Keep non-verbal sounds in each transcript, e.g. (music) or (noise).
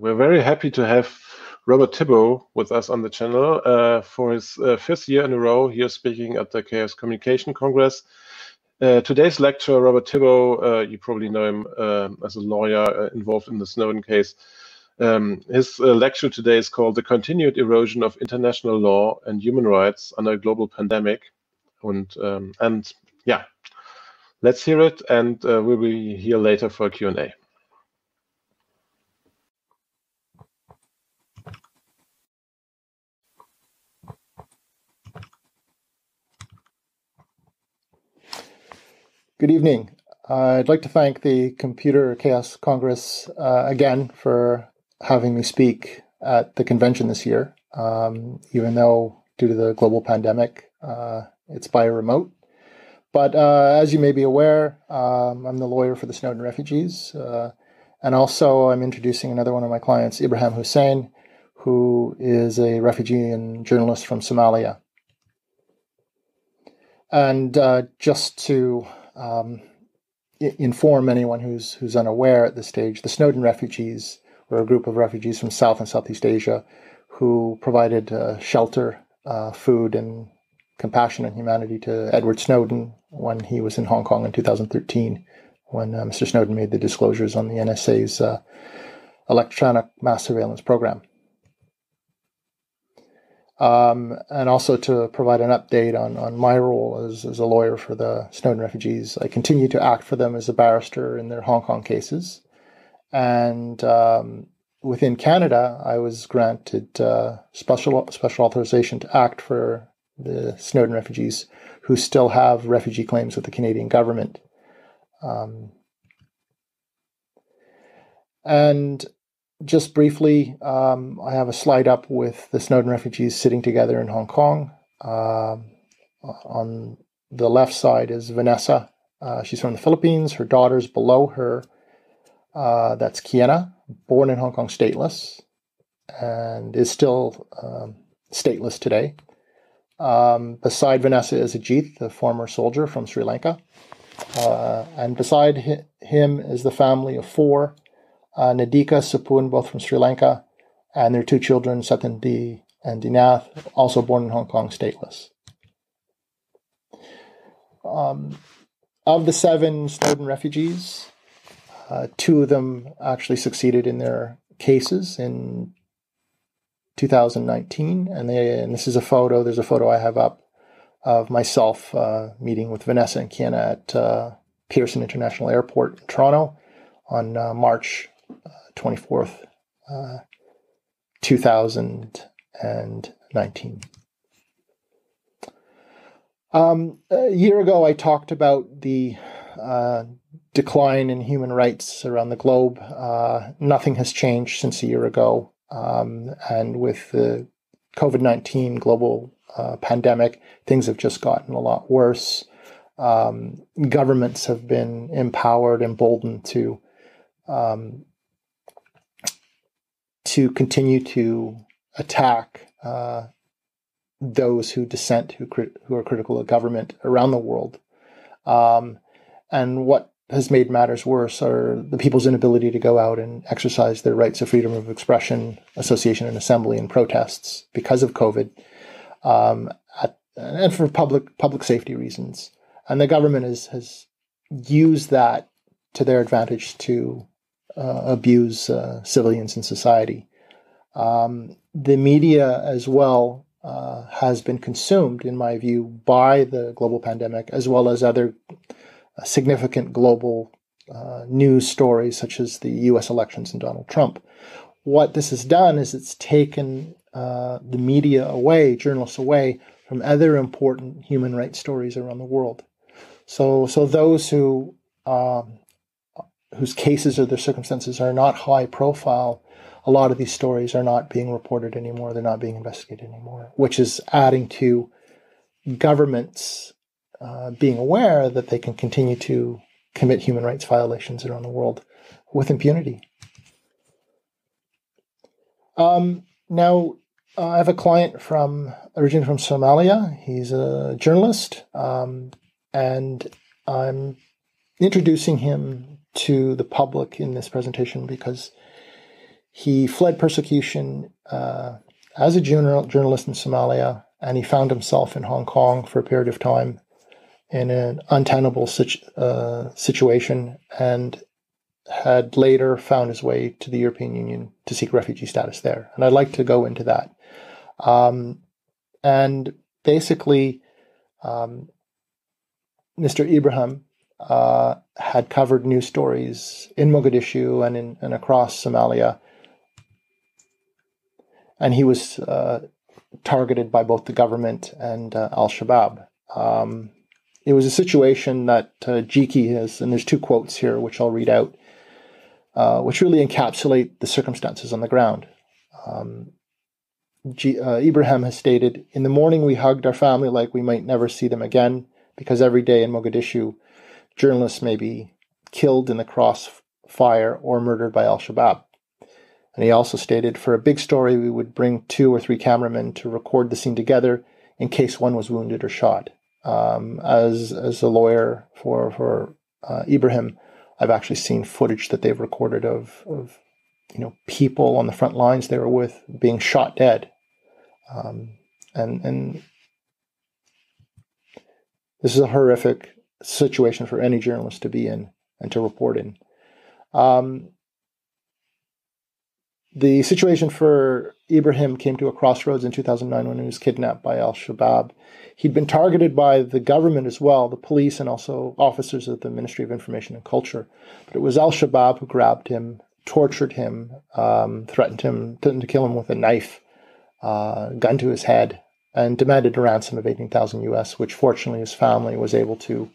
We're very happy to have Robert Tibbo with us on the channel. Uh, for his uh, fifth year in a row, he is speaking at the Chaos Communication Congress. Uh, today's lecturer, Robert Tibbo, uh, you probably know him um, as a lawyer uh, involved in the Snowden case. Um, his uh, lecture today is called The Continued Erosion of International Law and Human Rights Under a Global Pandemic. And, um, and yeah, let's hear it, and we'll be here later for a Q&A. Good evening. I'd like to thank the Computer Chaos Congress uh, again for having me speak at the convention this year, um, even though due to the global pandemic, uh, it's by remote. But uh, as you may be aware, um, I'm the lawyer for the Snowden refugees. Uh, and also, I'm introducing another one of my clients, Ibrahim Hussein, who is a refugee and journalist from Somalia. And uh, just to um, inform anyone who's who's unaware at this stage. The Snowden refugees were a group of refugees from South and Southeast Asia who provided uh, shelter, uh, food, and compassion and humanity to Edward Snowden when he was in Hong Kong in 2013, when uh, Mr. Snowden made the disclosures on the NSA's uh, electronic mass surveillance program um, and also to provide an update on, on my role as, as a lawyer for the Snowden refugees. I continue to act for them as a barrister in their Hong Kong cases. And um, within Canada, I was granted uh, special special authorization to act for the Snowden refugees who still have refugee claims with the Canadian government. Um, and just briefly, um, I have a slide up with the Snowden refugees sitting together in Hong Kong. Um, on the left side is Vanessa. Uh, she's from the Philippines. Her daughter's below her. Uh, that's Keana, born in Hong Kong, stateless, and is still um, stateless today. Um, beside Vanessa is Ajith, the former soldier from Sri Lanka. Uh, and beside hi- him is the family of four uh, Nadika Supun, both from Sri Lanka, and their two children, Satindi and Dinath, also born in Hong Kong, stateless. Um, of the seven Snowden refugees, uh, two of them actually succeeded in their cases in 2019, and they and this is a photo. There's a photo I have up of myself uh, meeting with Vanessa and Keana at uh, Pearson International Airport in Toronto on uh, March 24th, uh, 2019. Um, a year ago, I talked about the uh, decline in human rights around the globe. Uh, nothing has changed since a year ago. Um, and with the COVID 19 global uh, pandemic, things have just gotten a lot worse. Um, governments have been empowered, emboldened to um, to continue to attack uh, those who dissent, who cri- who are critical of government around the world. Um, and what has made matters worse are the people's inability to go out and exercise their rights of freedom of expression, association, and assembly and protests because of COVID, um, at, and for public public safety reasons. And the government has has used that to their advantage to abuse uh, civilians in society. Um, the media as well uh, has been consumed, in my view, by the global pandemic, as well as other uh, significant global uh, news stories, such as the US elections and Donald Trump. What this has done is it's taken uh, the media away, journalists away from other important human rights stories around the world. So, so those who um, whose cases or their circumstances are not high profile, a lot of these stories are not being reported anymore. They're not being investigated anymore, which is adding to governments uh, being aware that they can continue to commit human rights violations around the world with impunity. Um, now, uh, I have a client from originally from Somalia. He's a journalist, um, and I'm introducing him to the public in this presentation because he fled persecution uh, as a journal, journalist in Somalia, and he found himself in Hong Kong for a period of time in an untenable situ- uh, situation and had later found his way to the European Union to seek refugee status there. And I'd like to go into that. Um, and basically, um, Mr. Ibrahim uh, had covered news stories in Mogadishu and, in, and across Somalia. And he was uh, targeted by both the government and uh, Al Shabaab. Um, it was a situation that uh, Jiki has, and there's two quotes here which I'll read out, uh, which really encapsulate the circumstances on the ground. Um, G- uh, Ibrahim has stated In the morning, we hugged our family like we might never see them again, because every day in Mogadishu, journalists may be killed in the crossfire or murdered by Al Shabaab. And he also stated, For a big story, we would bring two or three cameramen to record the scene together in case one was wounded or shot. Um, as as a lawyer for for uh, Ibrahim, I've actually seen footage that they've recorded of of you know people on the front lines they were with being shot dead, um, and and this is a horrific situation for any journalist to be in and to report in. Um, the situation for Ibrahim came to a crossroads in 2009 when he was kidnapped by Al Shabaab. He'd been targeted by the government as well, the police, and also officers of the Ministry of Information and Culture. But it was Al Shabaab who grabbed him, tortured him, um, threatened him, threatened to kill him with a knife, uh, gun to his head, and demanded a ransom of 18,000 US, which fortunately his family was able to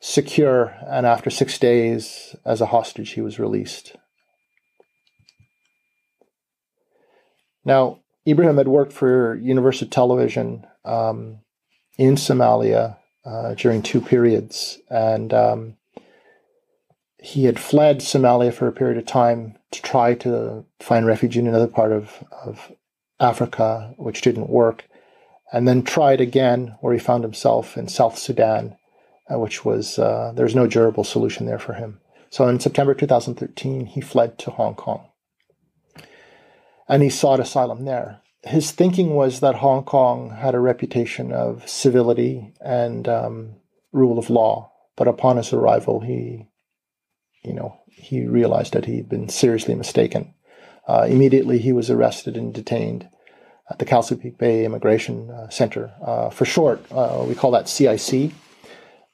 secure. And after six days, as a hostage, he was released. Now, Ibrahim had worked for Universal Television um, in Somalia uh, during two periods, and um, he had fled Somalia for a period of time to try to find refuge in another part of, of Africa, which didn't work, and then tried again, where he found himself in South Sudan, uh, which was uh, there's no durable solution there for him. So in September 2013, he fled to Hong Kong and he sought asylum there. His thinking was that Hong Kong had a reputation of civility and um, rule of law, but upon his arrival, he, you know, he realized that he'd been seriously mistaken. Uh, immediately, he was arrested and detained at the Castle Peak Bay Immigration uh, Center. Uh, for short, uh, we call that CIC,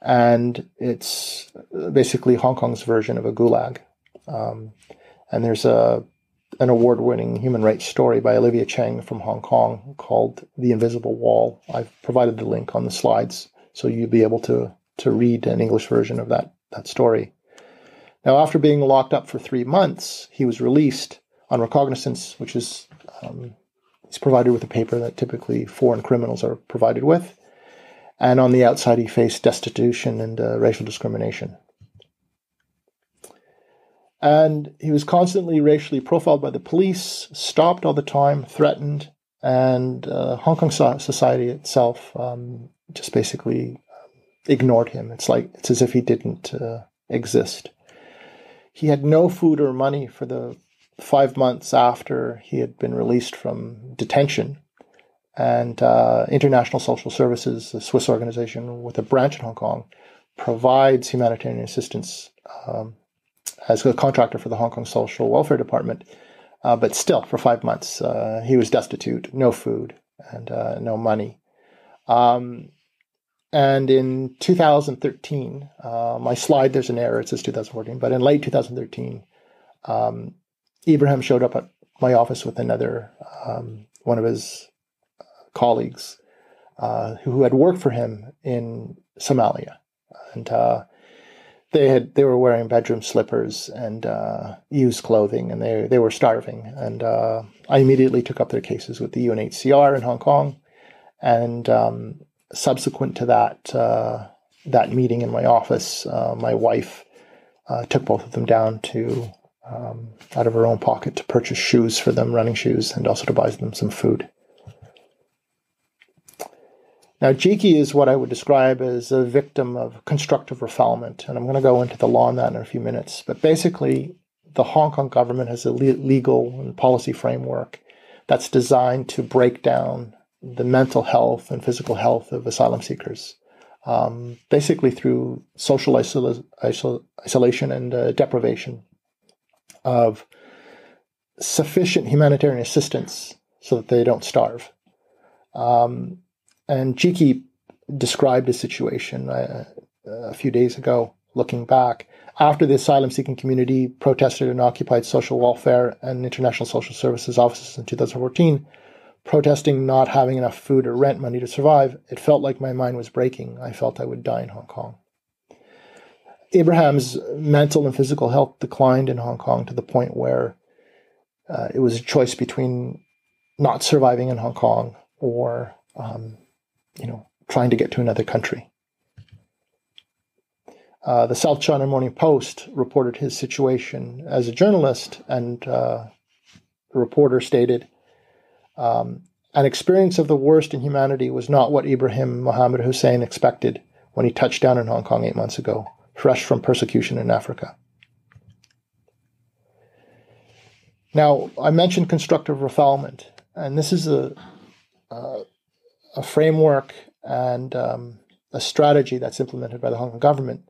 and it's basically Hong Kong's version of a gulag. Um, and there's a an award winning human rights story by Olivia Cheng from Hong Kong called The Invisible Wall. I've provided the link on the slides so you'll be able to, to read an English version of that, that story. Now, after being locked up for three months, he was released on recognizance, which is um, he's provided with a paper that typically foreign criminals are provided with. And on the outside, he faced destitution and uh, racial discrimination. And he was constantly racially profiled by the police, stopped all the time, threatened, and uh, Hong Kong society itself um, just basically um, ignored him. It's like it's as if he didn't uh, exist. He had no food or money for the five months after he had been released from detention. And uh, International Social Services, a Swiss organization with a branch in Hong Kong, provides humanitarian assistance um, as a contractor for the Hong Kong Social Welfare Department. Uh, but still, for five months, uh, he was destitute, no food, and uh, no money. Um, and in 2013, uh, my slide, there's an error, it says 2014, but in late 2013, um, Ibrahim showed up at my office with another, um, one of his colleagues uh, who had worked for him in Somalia. And uh, they had they were wearing bedroom slippers and uh, used clothing, and they they were starving. And uh, I immediately took up their cases with the UNHCR in Hong Kong, and um, subsequent to that uh, that meeting in my office, uh, my wife took both of them down to um, out of her own pocket to purchase shoes for them, running shoes, and also to buy them some food. Now, Jiki is what I would describe as a victim of constructive refoulement, and I'm going to go into the law on that in a few minutes. But basically, the Hong Kong government has a legal and policy framework that's designed to break down the mental health and physical health of asylum seekers, um, basically through social isol- isol- isolation and uh, deprivation of sufficient humanitarian assistance so that they don't starve. Um, and Kee described a situation uh, a few days ago, looking back, after the asylum seeking community protested and occupied social welfare and international social services offices in 2014, protesting not having enough food or rent money to survive, it felt like my mind was breaking. I felt I would die in Hong Kong. Abraham's mental and physical health declined in Hong Kong to the point where uh, it was a choice between not surviving in Hong Kong or, um, you know, trying to get to another country. Uh, the South China Morning Post reported his situation as a journalist, and uh, the reporter stated, um, "An experience of the worst in humanity was not what Ibrahim Mohammed Hussein expected when he touched down in Hong Kong eight months ago, fresh from persecution in Africa." Now, I mentioned constructive refoulement, and this is a a, a framework and um, a strategy that's implemented by the Hong Kong government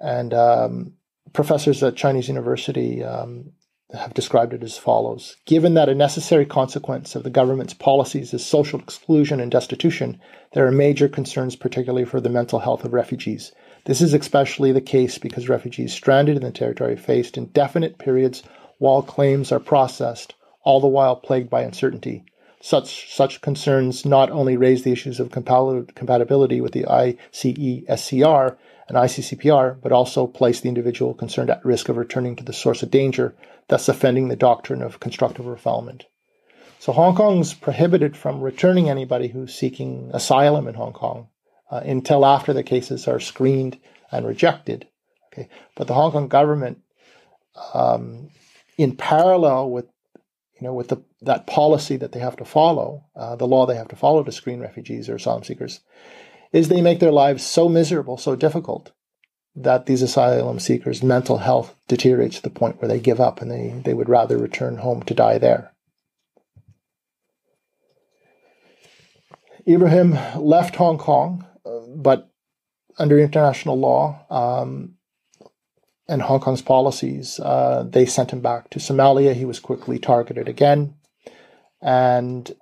and um, professors at Chinese University um, have described it as follows Given that a necessary consequence of the government's policies is social exclusion and destitution, there are major concerns, particularly for the mental health of refugees. This is especially the case because refugees stranded in the territory faced indefinite periods while claims are processed, all the while plagued by uncertainty. Such, such concerns not only raise the issues of compatibility with the ICESCR, and ICCPR, but also place the individual concerned at risk of returning to the source of danger, thus offending the doctrine of constructive refoulement. So Hong Kong's prohibited from returning anybody who's seeking asylum in Hong Kong uh, until after the cases are screened and rejected. Okay, but the Hong Kong government, um, in parallel with you know with the, that policy that they have to follow, uh, the law they have to follow to screen refugees or asylum seekers, is they make their lives so miserable, so difficult, that these asylum seekers' mental health deteriorates to the point where they give up and they, they would rather return home to die there. Ibrahim left Hong Kong, uh, but under international law um, and Hong Kong's policies, uh, they sent him back to Somalia. He was quickly targeted again. And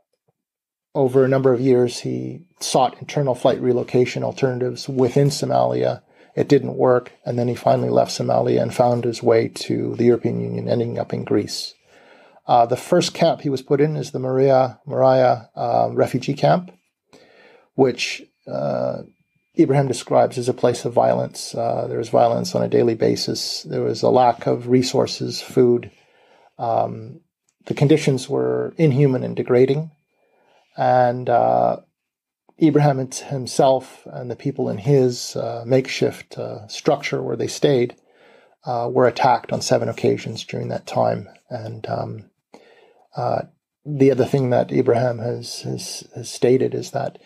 over a number of years, he sought internal flight relocation alternatives within Somalia. It didn't work, and then he finally left Somalia and found his way to the European Union, ending up in Greece. Uh, the first camp he was put in is the Maria Moria uh, refugee camp, which uh, Ibrahim describes as a place of violence. Uh, there was violence on a daily basis. There was a lack of resources, food. Um, the conditions were inhuman and degrading. And uh, Ibrahim himself and the people in his uh, makeshift uh, structure where they stayed uh, were attacked on seven occasions during that time. And um, uh, the other thing that Ibrahim has, has, has stated is that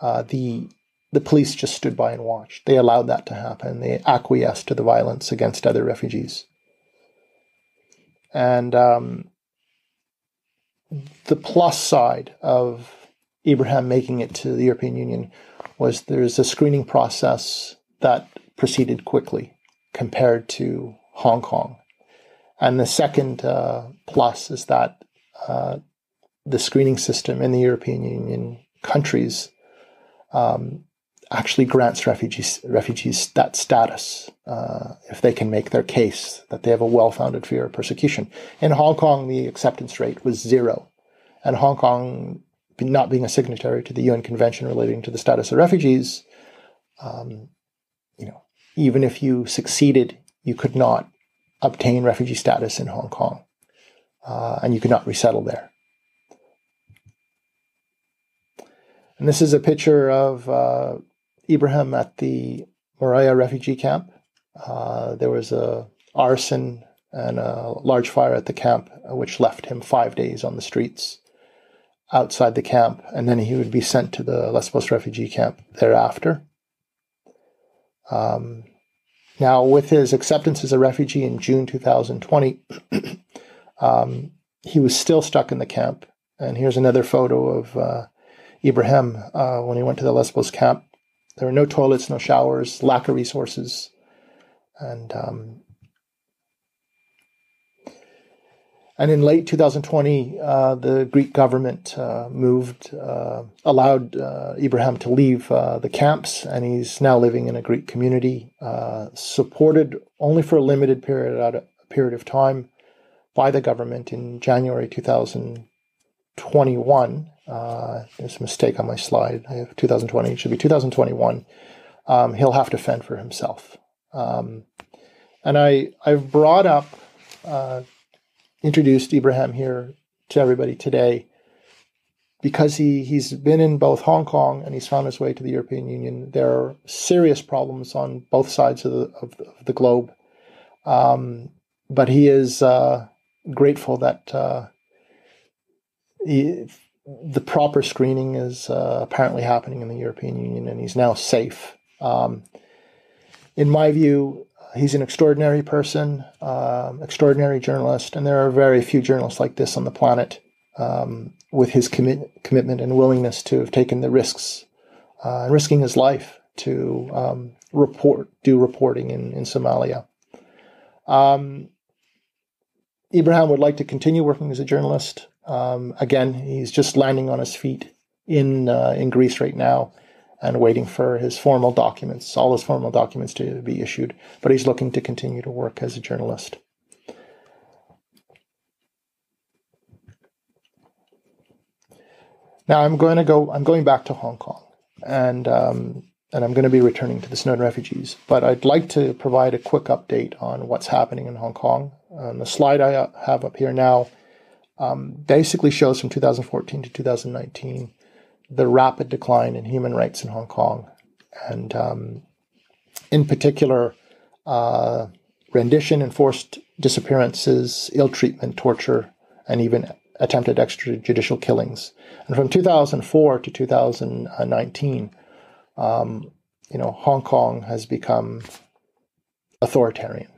uh, the the police just stood by and watched. They allowed that to happen. They acquiesced to the violence against other refugees. And um, the plus side of Ibrahim making it to the European Union was there's a screening process that proceeded quickly compared to Hong Kong. And the second uh, plus is that uh, the screening system in the European Union countries um, actually grants refugees refugees that status uh, if they can make their case that they have a well-founded fear of persecution. In Hong Kong, the acceptance rate was zero, and Hong Kong not being a signatory to the UN Convention relating to the status of refugees, um, you know, even if you succeeded, you could not obtain refugee status in Hong Kong, uh, and you could not resettle there. And this is a picture of uh, Ibrahim at the Moria refugee camp. Uh, there was a arson and a large fire at the camp, which left him five days on the streets outside the camp, and then he would be sent to the Lesbos refugee camp thereafter. Um, now, with his acceptance as a refugee in June 2020, (clears throat) um, he was still stuck in the camp. And here's another photo of uh, Ibrahim uh, when he went to the Lesbos camp. There were no toilets, no showers, lack of resources. And um, And in late 2020, uh, the Greek government uh, moved, uh, allowed uh, Ibrahim to leave uh, the camps, and he's now living in a Greek community, uh, supported only for a limited period, period of time by the government in January 2021. there's a mistake on my slide. I have 2020. It should be 2021. Um, he'll have to fend for himself. Um, and I, I've brought up introduced Ibrahim here to everybody today because he, he's been in both Hong Kong and he's found his way to the European Union. There are serious problems on both sides of the, of the, of the globe. Um, but he is uh, grateful that uh, he, the proper screening is uh, apparently happening in the European Union and he's now safe. Um, in my view, he's an extraordinary person, um, extraordinary journalist, and there are very few journalists like this on the planet um, with his commit, commitment and willingness to have taken the risks, uh, risking his life to um, report, do reporting in, in Somalia. Um, Ibrahim would like to continue working as a journalist. Um, again, he's just landing on his feet in uh, in Greece right now and waiting for his formal documents, all his formal documents to be issued. But he's looking to continue to work as a journalist. Now I'm going to go. I'm going back to Hong Kong, and um, and I'm going to be returning to the Snowden refugees. But I'd like to provide a quick update on what's happening in Hong Kong. Um, the slide I have up here now um, basically shows from 2014 to 2019 the rapid decline in human rights in Hong Kong, and um, in particular, uh, rendition, enforced disappearances, ill treatment, torture, and even attempted extrajudicial killings. And from 2004 to 2019, um, you know, Hong Kong has become authoritarian.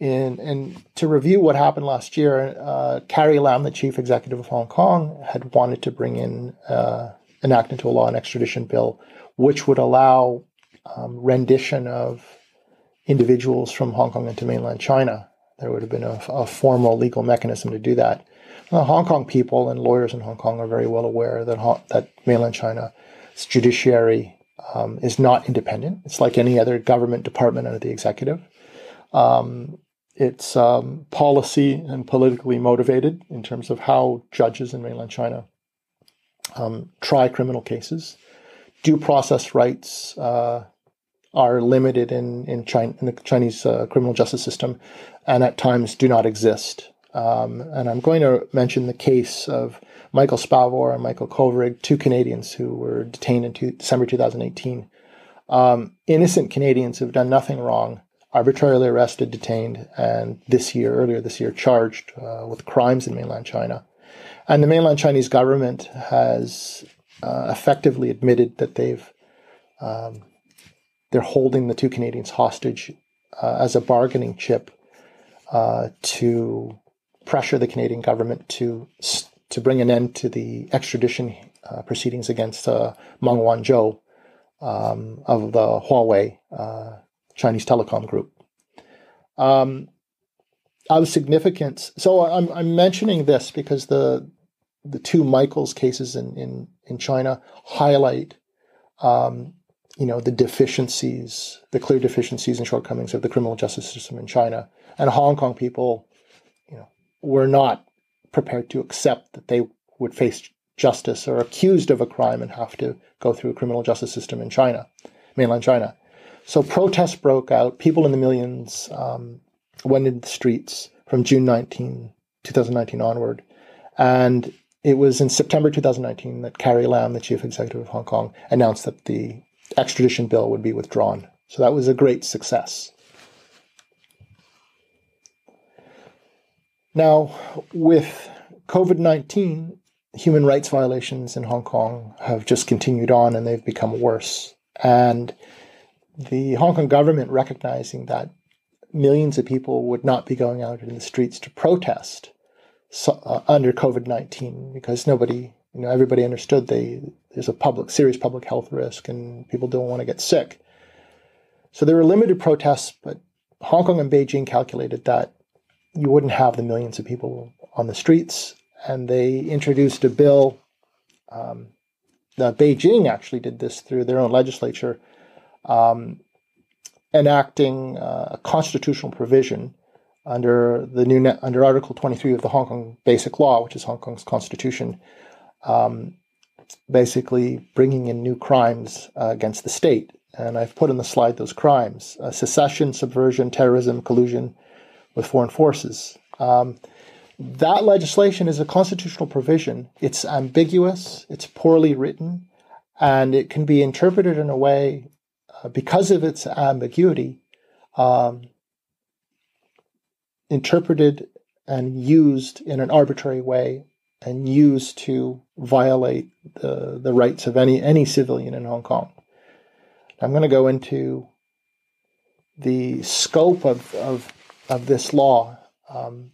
In, and to review what happened last year, uh, Carrie Lam, the chief executive of Hong Kong, had wanted to bring in uh, enact into a law an extradition bill, which would allow um, rendition of individuals from Hong Kong into mainland China. There would have been a, a formal legal mechanism to do that. The Hong Kong people and lawyers in Hong Kong are very well aware that that mainland China's judiciary um, is not independent. It's like any other government department under the executive. Um, it's um, policy and politically motivated in terms of how judges in mainland China um, try criminal cases. Due process rights uh, are limited in in, China, in the Chinese uh, criminal justice system, and at times do not exist. Um, and I'm going to mention the case of Michael Spavor and Michael Kovrig, two Canadians who were detained in two, December 2018. Um, innocent Canadians who've done nothing wrong arbitrarily arrested, detained, and this year, earlier this year, charged uh, with crimes in mainland China. And the mainland Chinese government has uh, effectively admitted that they've um, they're holding the two Canadians hostage uh, as a bargaining chip uh, to pressure the Canadian government to to bring an end to the extradition uh, proceedings against uh, Meng Wanzhou um, of the Huawei Chinese telecom group. Um, of significance, so I'm, I'm mentioning this because the the two Michaels cases in in, in China highlight, um, you know, the deficiencies, the clear deficiencies and shortcomings of the criminal justice system in China, and Hong Kong people, you know, were not prepared to accept that they would face justice or accused of a crime and have to go through a criminal justice system in China, mainland China. So protests broke out. People in the millions um, went into the streets from June 19, 2019 onward. And it was in September 2019 that Carrie Lam, the chief executive of Hong Kong, announced that the extradition bill would be withdrawn. So that was a great success. Now, with COVID 19, human rights violations in Hong Kong have just continued on and they've become worse. And the Hong Kong government recognizing that millions of people would not be going out in the streets to protest so, uh, under COVID 19 because nobody, you know, everybody understood they, there's a public, serious public health risk and people don't want to get sick. So there were limited protests, but Hong Kong and Beijing calculated that you wouldn't have the millions of people on the streets. And they introduced a bill. Um, Beijing actually did this through their own legislature, um, enacting uh, a constitutional provision under the new under Article 23 of the Hong Kong Basic Law, which is Hong Kong's constitution, um, basically bringing in new crimes uh, against the state. And I've put in the slide those crimes: uh, secession, subversion, terrorism, collusion with foreign forces. Um, that legislation is a constitutional provision. It's ambiguous, it's poorly written, and it can be interpreted in a way, because of its ambiguity, um, interpreted and used in an arbitrary way and used to violate the, the rights of any, any civilian in Hong Kong. I'm going to go into the scope of, of, of this law. Um,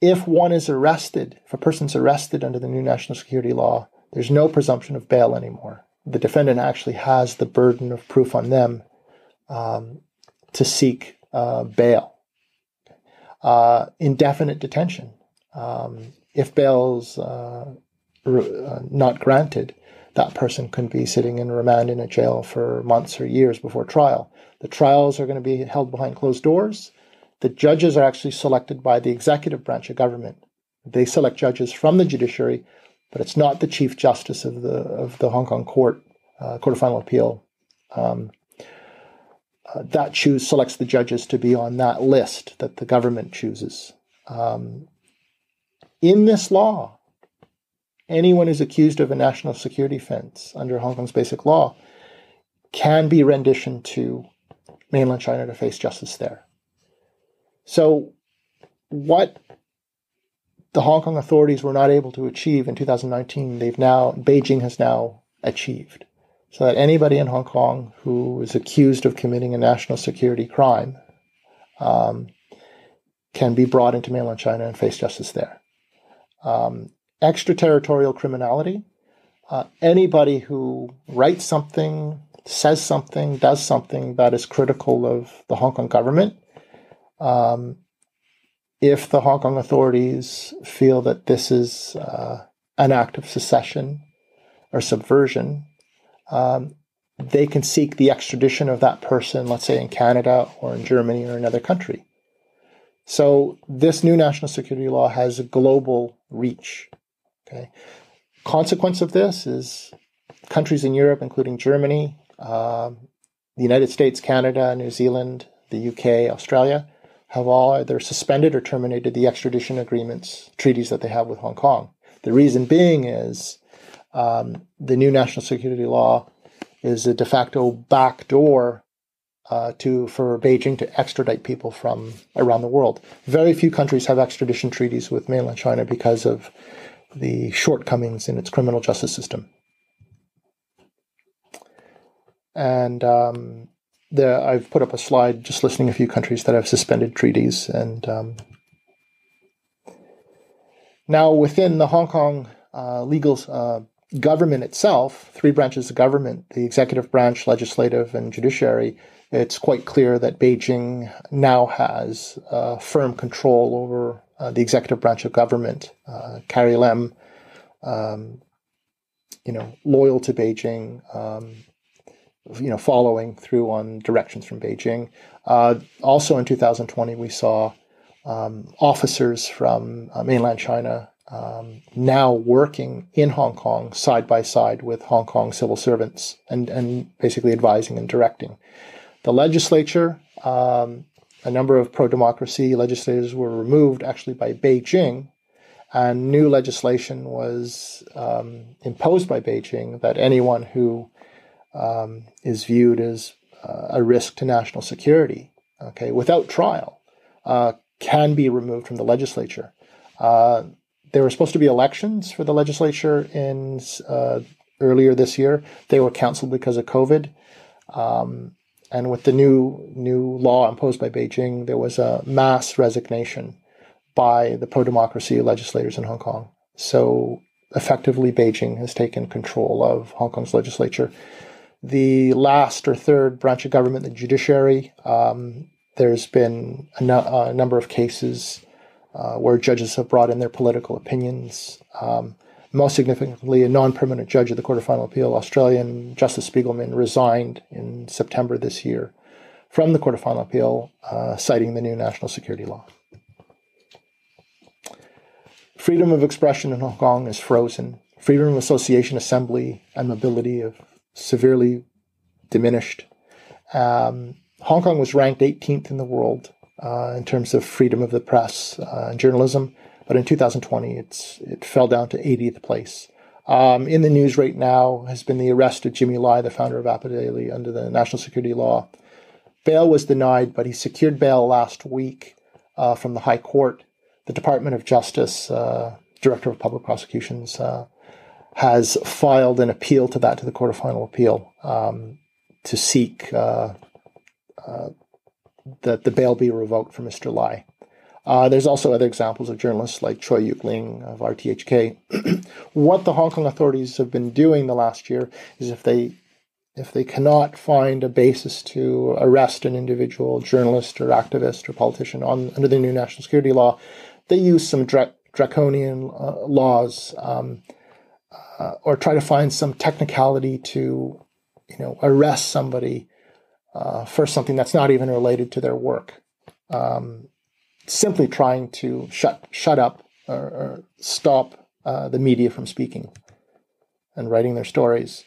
if one is arrested, if a person's arrested under the new national security law, there's no presumption of bail anymore. The defendant actually has the burden of proof on them um, to seek uh, bail. Uh, indefinite detention. Um, if bail's uh, uh, not granted, that person can be sitting in remand in a jail for months or years before trial. The trials are going to be held behind closed doors. The judges are actually selected by the executive branch of government. They select judges from the judiciary, but it's not the chief justice of the of the Hong Kong court, uh, court of final appeal. Um, uh, that choose selects the judges to be on that list that the government chooses. Um, in this law, anyone who's accused of a national security offense under Hong Kong's basic law can be renditioned to mainland China to face justice there. So, what the Hong Kong authorities were not able to achieve in 2019, they've now, Beijing has now achieved. So that anybody in Hong Kong who is accused of committing a national security crime um, can be brought into mainland China and face justice there. Um, extraterritorial criminality, uh, anybody who writes something, says something, does something that is critical of the Hong Kong government um, if the Hong Kong authorities feel that this is uh, an act of secession or subversion, um, they can seek the extradition of that person, let's say in Canada or in Germany or another country. So this new national security law has a global reach. Okay. Consequence of this is countries in Europe, including Germany, um, the United States, Canada, New Zealand, the UK, Australia, have all either suspended or terminated the extradition agreements, treaties that they have with Hong Kong. The reason being is um, the new national security law is a de facto backdoor uh, to for Beijing to extradite people from around the world. Very few countries have extradition treaties with mainland China because of the shortcomings in its criminal justice system. And um, I've put up a slide just listing a few countries that have suspended treaties. And um, now, within the Hong Kong uh, legal uh, government itself, three branches of government the executive branch, legislative, and judiciary it's quite clear that Beijing now has uh, firm control over uh, the executive branch of government. Uh, Carrie Lam, um, you know, loyal to Beijing, um, you know, following through on directions from Beijing. Uh, also in 2020, we saw um, officers from uh, mainland China um, now working in Hong Kong side by side with Hong Kong civil servants and, and basically advising and directing. The legislature, um, a number of pro democracy legislators were removed actually by Beijing, and new legislation was um, imposed by Beijing that anyone who um, is viewed as uh, a risk to national security, okay, without trial, uh, can be removed from the legislature. Uh, there were supposed to be elections for the legislature in uh, earlier this year. They were canceled because of COVID. Um, and with the new new law imposed by Beijing, there was a mass resignation by the pro democracy legislators in Hong Kong. So effectively, Beijing has taken control of Hong Kong's legislature. The last or third branch of government, the judiciary, um, there's been a, no- a, number of cases uh, where judges have brought in their political opinions. Um, most significantly, a non permanent judge of the Court of Final Appeal, Australian Justice Spigelman, resigned in September this year from the Court of Final Appeal, uh, citing the new national security law. Freedom of expression in Hong Kong is frozen. Freedom of association, assembly, and mobility have severely diminished. Um, Hong Kong was ranked 18th in the world uh, in terms of freedom of the press uh, and journalism. But in 2020, it's it fell down to 80th place. Um, in the news right now has been the arrest of Jimmy Lai, the founder of Apple Daily, under the national security law. Bail was denied, but he secured bail last week uh, from the High Court. The Department of Justice, uh, Director of Public Prosecutions, uh, has filed an appeal to that to the Court of Final Appeal um, to seek uh, uh, that the bail be revoked for Mr. Lai. Uh, there's also other examples of journalists like Choi Yuk Ling of RTHK. (clears throat) what the Hong Kong authorities have been doing the last year is if they if they cannot find a basis to arrest an individual journalist or activist or politician on under the new national security law, they use some dra- draconian uh, laws um, uh, or try to find some technicality to you know arrest somebody uh, for something that's not even related to their work. Um, simply trying to shut shut up or, or stop uh, the media from speaking and writing their stories.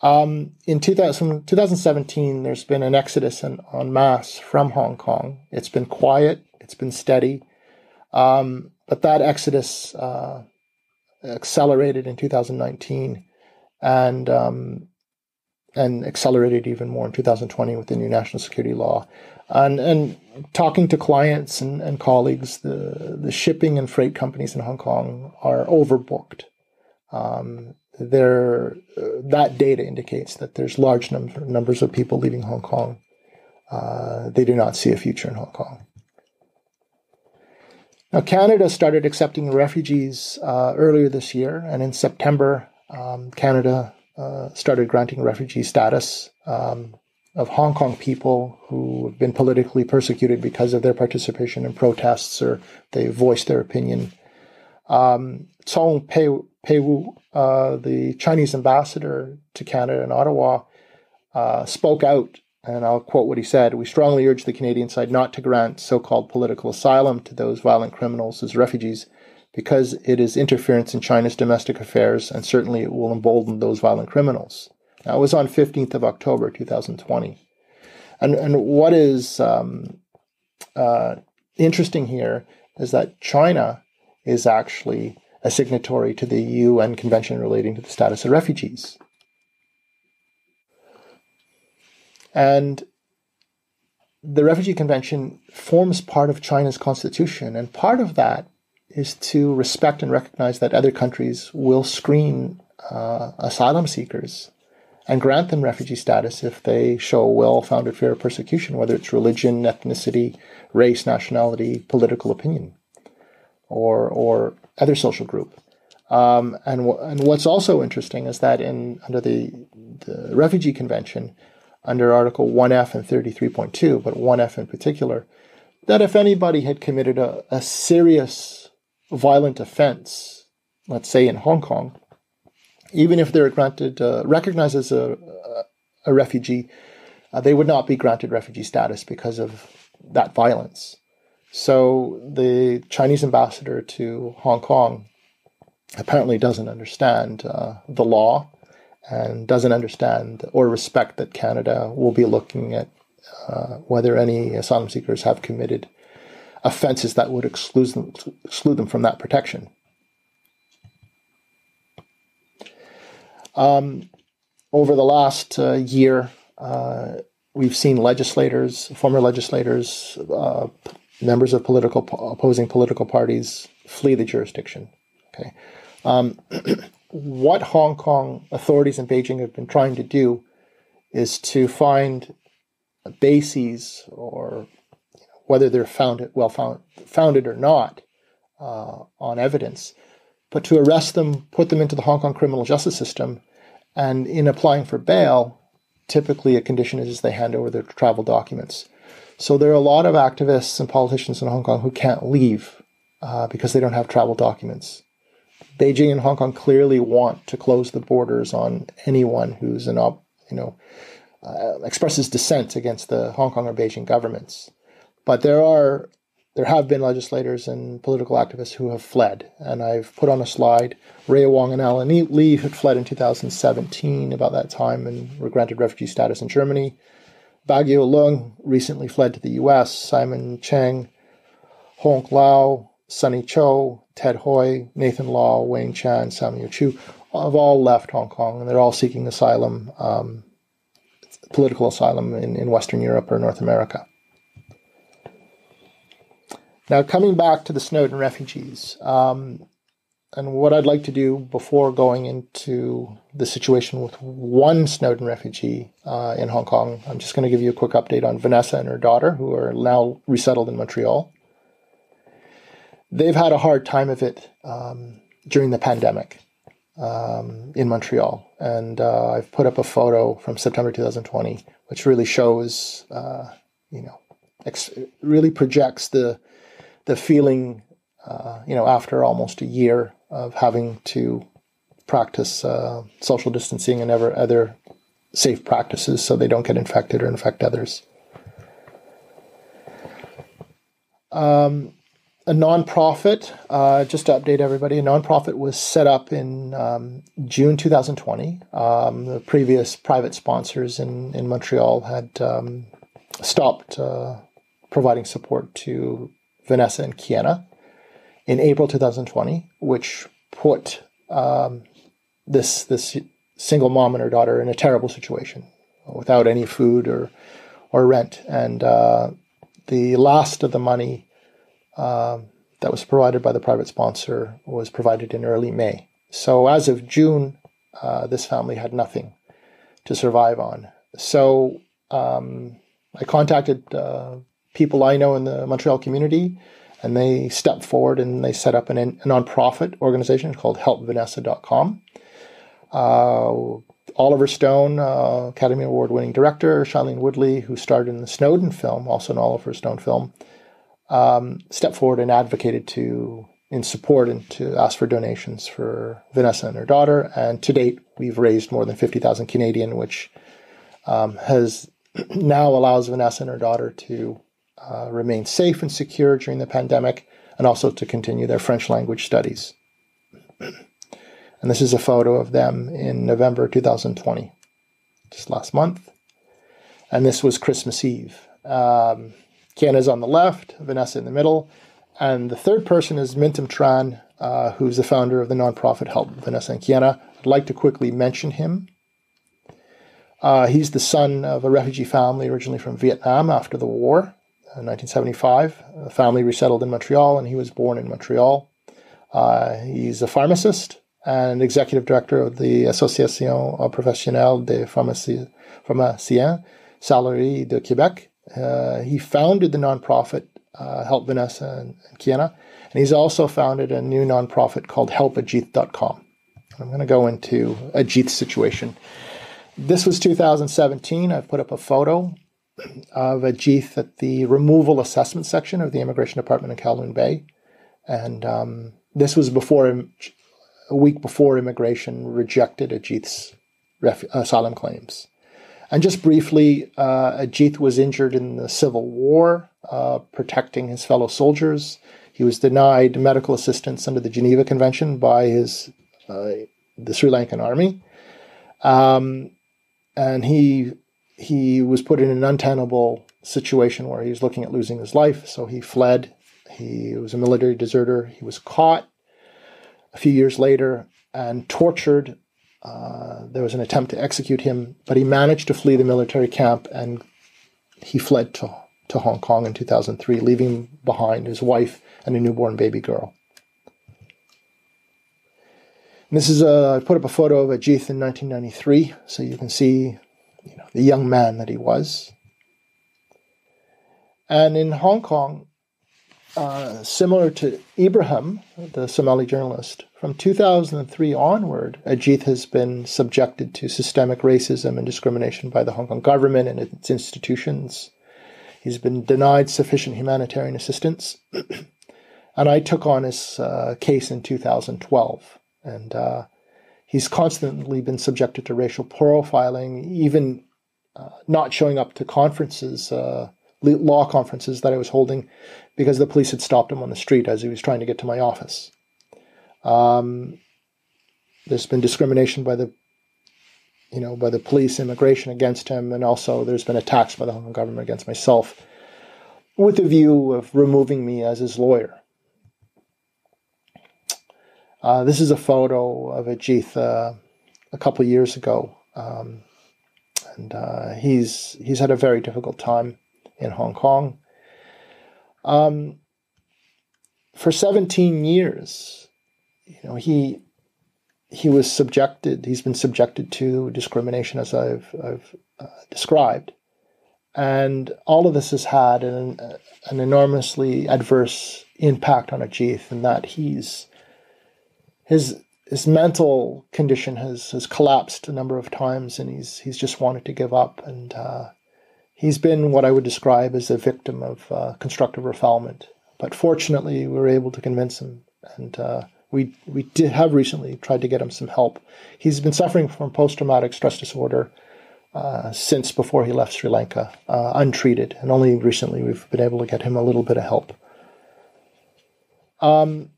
Um, in 2000, 2017, there's been an exodus en, en masse from Hong Kong. It's been quiet, it's been steady, um, but that exodus uh, accelerated in 2019, and um, and accelerated even more in 2020 with the new national security law. And, and talking to clients and, and colleagues, the, the shipping and freight companies in Hong Kong are overbooked. Um, there, uh, that data indicates that there's large number, numbers of people leaving Hong Kong. Uh, they do not see a future in Hong Kong. Now, Canada started accepting refugees uh, earlier this year, and in September, um, Canada uh, started granting refugee status um, of Hong Kong people who have been politically persecuted because of their participation in protests or they voiced their opinion. Um, Cong Peiwu, uh, the Chinese ambassador to Canada in Ottawa, uh, spoke out, and I'll quote what he said We strongly urge the Canadian side not to grant so called political asylum to those violent criminals as refugees because it is interference in China's domestic affairs, and certainly it will embolden those violent criminals. It was on 15th of October 2020. And, and what is um, uh, interesting here is that China is actually a signatory to the UN Convention relating to the status of refugees. And the Refugee Convention forms part of China's constitution, and part of that is to respect and recognize that other countries will screen uh, asylum seekers and grant them refugee status if they show a well founded fear of persecution, whether it's religion, ethnicity, race, nationality, political opinion, or, or other social group. Um, and, and what's also interesting is that in under the, the Refugee Convention, under Article 1F and 33.2, but 1F in particular, that if anybody had committed a, a serious violent offense, let's say in Hong Kong, even if they're granted uh, recognized as a, a refugee, uh, they would not be granted refugee status because of that violence. So the Chinese ambassador to Hong Kong apparently doesn't understand uh, the law and doesn't understand or respect that Canada will be looking at uh, whether any asylum seekers have committed offenses that would exclude them, exclude them from that protection. Um, over the last uh, year, uh, we've seen legislators, former legislators, uh, members of political opposing political parties flee the jurisdiction. Okay, um, (clears throat) what Hong Kong authorities in Beijing have been trying to do is to find bases or whether they're founded, well found, founded or not uh, on evidence, but to arrest them, put them into the Hong Kong criminal justice system, and in applying for bail, typically a condition is they hand over their travel documents. So there are a lot of activists and politicians in Hong Kong who can't leave uh, because they don't have travel documents. Beijing and Hong Kong clearly want to close the borders on anyone who's an op, you know uh, expresses dissent against the Hong Kong or Beijing governments. But there are there have been legislators and political activists who have fled, and I've put on a slide Ray Wong and Alan Li had fled in 2017 about that time and were granted refugee status in Germany. Baggio Leung recently fled to the U.S. Simon Cheng, Hong Lau, Sunny Cheung, Ted Hui, Nathan Law, Wayne Chan, Samuel Chu have all left Hong Kong, and they're all seeking asylum, um, political asylum in, in Western Europe or North America. Now, coming back to the Snowden refugees, um, and what I'd like to do before going into the situation with one Snowden refugee uh, in Hong Kong, I'm just going to give you a quick update on Vanessa and her daughter, who are now resettled in Montreal. They've had a hard time of it um, during the pandemic um, in Montreal. And uh, I've put up a photo from September 2020, which really shows, uh, you know, ex- really projects the the feeling, uh, you know, after almost a year of having to practice uh, social distancing and ever other safe practices so they don't get infected or infect others. Um, a nonprofit, uh, just to update everybody, a nonprofit was set up in um, June 2020. Um, the previous private sponsors in, in Montreal had um, stopped uh, providing support to Vanessa and Keana in April 2020, which put um, this this single mom and her daughter in a terrible situation without any food or or rent. And uh, the last of the money um, that was provided by the private sponsor was provided in early May. So as of June, uh, this family had nothing to survive on. So um, I contacted uh, people I know in the Montreal community, and they stepped forward and they set up an, a nonprofit organization called HelpVanessa.com. Uh, Oliver Stone, uh, Academy Award winning director, Shailene Woodley, who starred in the Snowden film, also an Oliver Stone film, um, stepped forward and advocated to in support and to ask for donations for Vanessa and her daughter. And to date, we've raised more than 50,000 Canadian, which um, has (clears throat) now allows Vanessa and her daughter to uh, remain safe and secure during the pandemic and also to continue their French language studies. (clears throat) and this is a photo of them in November 2020, just last month. And this was Christmas Eve. Um, is on the left, Vanessa in the middle, and the third person is Mintam Tran, uh, who's the founder of the nonprofit Help Vanessa and Keana. I'd like to quickly mention him. Uh, he's the son of a refugee family originally from Vietnam after the war. in 1975. The family resettled in Montreal, and he was born in Montreal. Uh, he's a pharmacist and executive director of the Association Professionnelle des Pharmaciens Salariés de Québec. Uh, he founded the nonprofit uh, Help Vanessa and, and Keana, and he's also founded a new nonprofit called HelpAjith.com. I'm going to go into Ajith's situation. This was 2017. I've put up a photo of Ajith at the removal assessment section of the Immigration Department in Kowloon Bay. And um, this was before a week before immigration rejected Ajith's ref- asylum claims. And just briefly, uh, Ajith was injured in the Civil War, uh, protecting his fellow soldiers. He was denied medical assistance under the Geneva Convention by his uh, the Sri Lankan army, um, and he he was put in an untenable situation where he was looking at losing his life, so he fled. He was a military deserter. He was caught a few years later and tortured. Uh, there was an attempt to execute him, but he managed to flee the military camp and he fled to, to Hong Kong in 2003, leaving behind his wife and a newborn baby girl. this is a, I put up a photo of Ajith in 1993, so you can see you know, the young man that he was. And in Hong Kong, uh, similar to Ibrahim, the Somali journalist, from 2003 onward, Ajith has been subjected to systemic racism and discrimination by the Hong Kong government and its institutions. He's been denied sufficient humanitarian assistance. (clears throat) and I took on his uh, case in 2012. And uh, he's constantly been subjected to racial profiling, even uh, not showing up to conferences, uh, law conferences that I was holding, because the police had stopped him on the street as he was trying to get to my office. Um, there's been discrimination by the, you know, by the police, immigration against him, and also there's been attacks by the Hong Kong government against myself, with the view of removing me as his lawyer. Uh, this is a photo of Ajith uh, a couple years ago, um, and uh, he's he's had a very difficult time in Hong Kong. Um, for 17 years, you know, he he was subjected. He's been subjected to discrimination, as I've I've uh, described, and all of this has had an an enormously adverse impact on Ajith, in that he's his his mental condition has has collapsed a number of times, and he's he's just wanted to give up, and uh, he's been what I would describe as a victim of uh, constructive refoulement. But fortunately, we were able to convince him, and uh, we we did have recently tried to get him some help. He's been suffering from post traumatic stress disorder. Uh, since before he left Sri Lanka, uh, untreated, and only recently we've been able to get him a little bit of help. Um,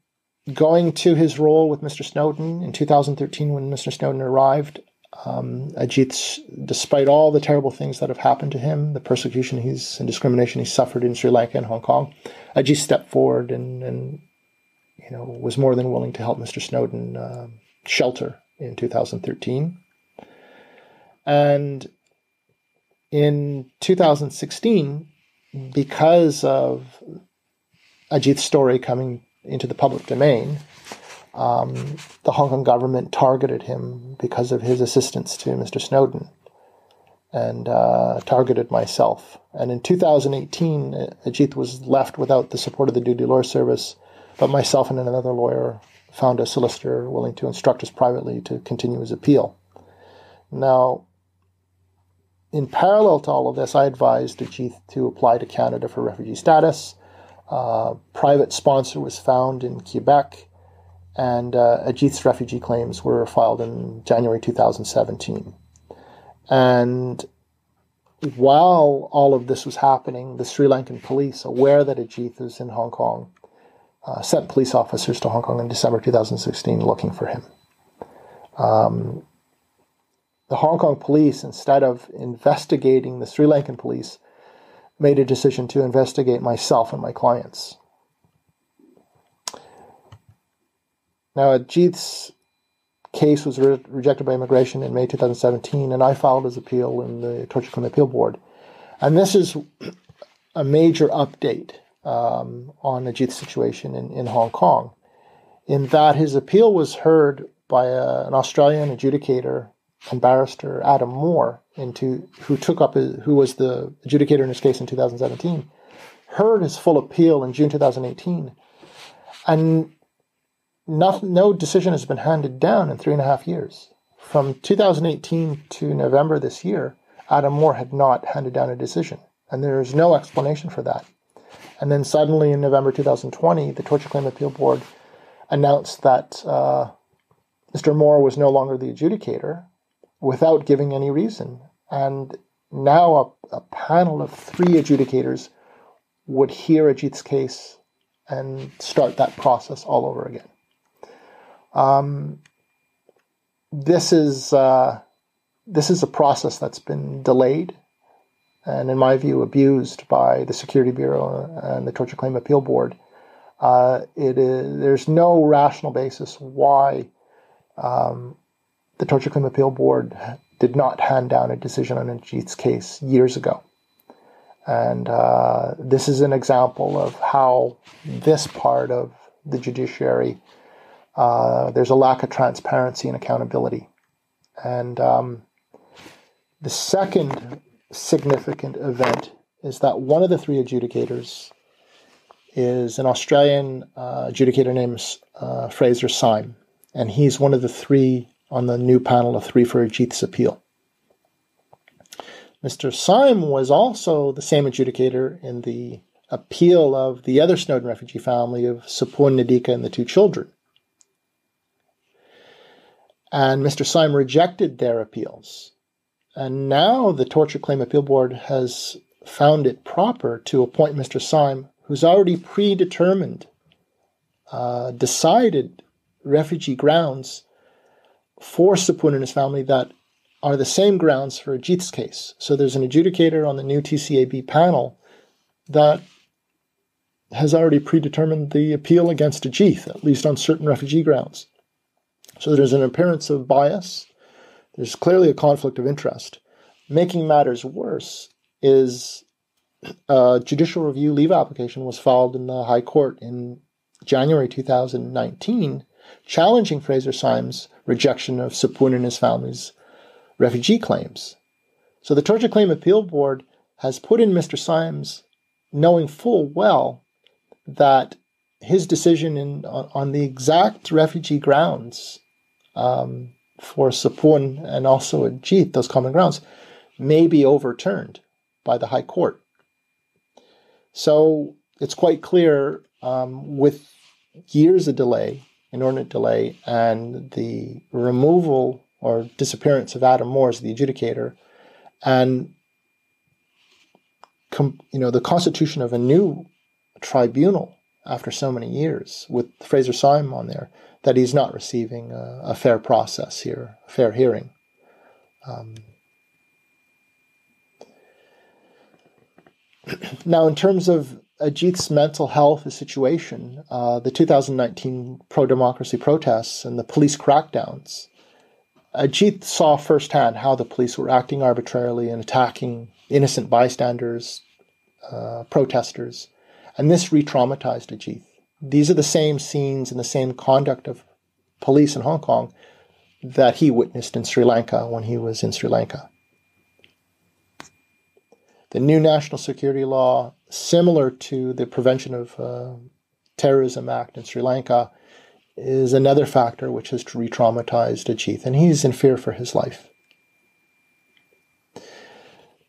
going to his role with Mr. Snowden in 2013 when Mr. Snowden arrived, um, Ajith, despite all the terrible things that have happened to him, the persecution he's and discrimination he suffered in Sri Lanka and Hong Kong, Ajith stepped forward and, and you know was more than willing to help Mr. Snowden uh, shelter in 2013. And in 2016, because of Ajith's story coming into the public domain, um, the Hong Kong government targeted him because of his assistance to Mr. Snowden and uh, targeted myself. And in 2018, Ajith was left without the support of the Duty Lawyer Service, but myself and another lawyer found a solicitor willing to instruct us privately to continue his appeal. Now, in parallel to all of this, I advised Ajith to apply to Canada for refugee status uh, private sponsor was found in Quebec, and uh, Ajith's refugee claims were filed in January 2017. And while all of this was happening, the Sri Lankan police, aware that Ajith was in Hong Kong, uh, sent police officers to Hong Kong in December 2016 looking for him. Um, the Hong Kong police, instead of investigating the Sri Lankan police, made a decision to investigate myself and my clients. Now, Ajith's case was re- rejected by immigration in May 2017, and I filed his appeal in the Torture Claim Appeal Board. And this is a major update um, on Ajith's situation in, in Hong Kong, in that his appeal was heard by a, an Australian adjudicator and barrister Adam Moore, into who took up his, who was the adjudicator in his case in 2017, heard his full appeal in June 2018, and no, no decision has been handed down in three and a half years. From 2018 to November this year, Adam Moore had not handed down a decision, and there is no explanation for that. And then suddenly in November 2020, the Torture Claim Appeal Board announced that uh, Mr. Moore was no longer the adjudicator without giving any reason. And now a, a panel of three adjudicators would hear Ajith's case and start that process all over again. Um, this is uh, this is a process that's been delayed and, in my view, abused by the Security Bureau and the Torture Claim Appeal Board. Uh, it is, there's no rational basis why um, the Torture Claim Appeal Board did not hand down a decision on Ajith's case years ago. And uh, this is an example of how this part of the judiciary uh, there's a lack of transparency and accountability. And um, the second significant event is that one of the three adjudicators is an Australian uh, adjudicator named uh, Fraser Syme, and he's one of the three on the new panel of three for Ajith's appeal. Mr. Syme was also the same adjudicator in the appeal of the other Snowden refugee family of Supun Nadika and the two children. And Mr. Syme rejected their appeals. And now the Torture Claim Appeal Board has found it proper to appoint Mr. Syme, who's already predetermined, uh, decided refugee grounds for Supun and his family that are the same grounds for Ajith's case. So there's an adjudicator on the new TCAB panel that has already predetermined the appeal against Ajith, at least on certain refugee grounds. So there's an appearance of bias. There's clearly a conflict of interest. Making matters worse is a judicial review leave application was filed in the High Court in January 2019, challenging Fraser Syme's rejection of Supun and his family's refugee claims. So the Torture Claim Appeal Board has put in Mr. Symes knowing full well that his decision in, on, on the exact refugee grounds um, for Supun and also Ajith, those common grounds, may be overturned by the High Court. So it's quite clear um, with years of delay, inordinate delay, and the removal or disappearance of Adam Moore as the adjudicator, and com- you know the constitution of a new tribunal after so many years with Fraser Syme on there that he's not receiving a, a fair process here, a fair hearing. Um, (clears throat) now, in terms of Ajith's mental health situation, uh, the 2019 pro democracy protests and the police crackdowns Ajith saw firsthand how the police were acting arbitrarily and attacking innocent bystanders, uh, protesters, and this re traumatized Ajith. These are the same scenes and the same conduct of police in Hong Kong that he witnessed in Sri Lanka when he was in Sri Lanka. The new national security law, similar to the Prevention of uh, Terrorism Act in Sri Lanka, is another factor which has re traumatized Ajith, and he's in fear for his life.